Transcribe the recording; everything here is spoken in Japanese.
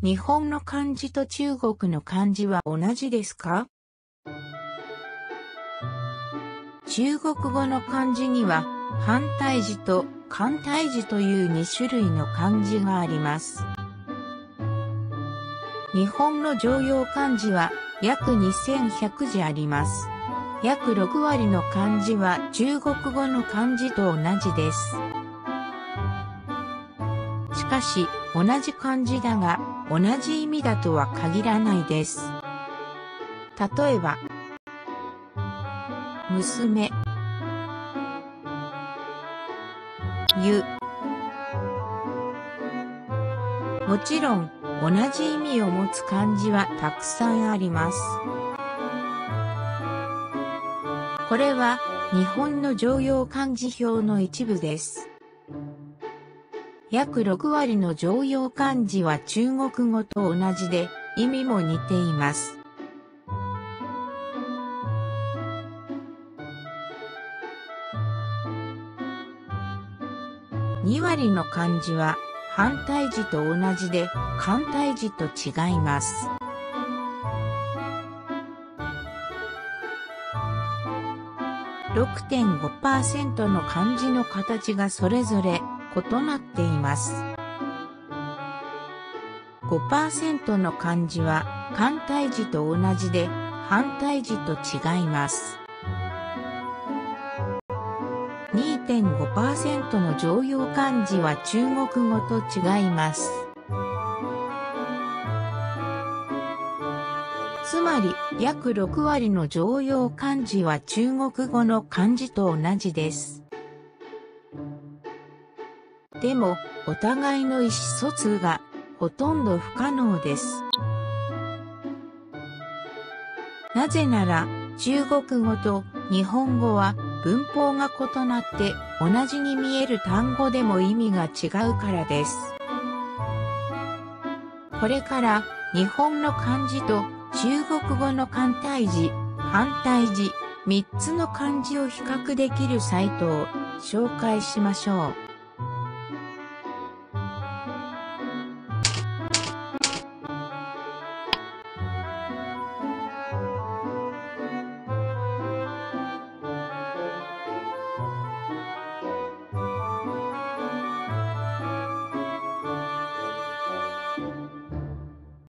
日本の漢字と中国の漢字は同じですか？中国語の漢字には反対字と簡体字という2種類の漢字があります。日本の常用漢字は約2100字あります。約6割の漢字は中国語の漢字と同じです。しかし、同じ漢字だが、同じ意味だとは限らないです。例えば、娘、ゆ。もちろん、同じ意味を持つ漢字はたくさんあります。これは日本の常用漢字表の一部です。約6割の常用漢字は中国語と同じで意味も似ています。2割の漢字は反対字と同じで簡体字と違います。6.5%の漢字の形がそれぞれ異なっています。5%の漢字は簡体字と同じで反対字と違います。2.5%の常用漢字は中国語と違います。つまり約6割の常用漢字は中国語の漢字と同じです。でも、お互いの意思疎通がほとんど不可能です。なぜなら、中国語と日本語は文法が異なって同じに見える単語でも意味が違うからです。これから日本の漢字と中国語の簡体字、反対字、3つの漢字を比較できるサイトを紹介しましょう。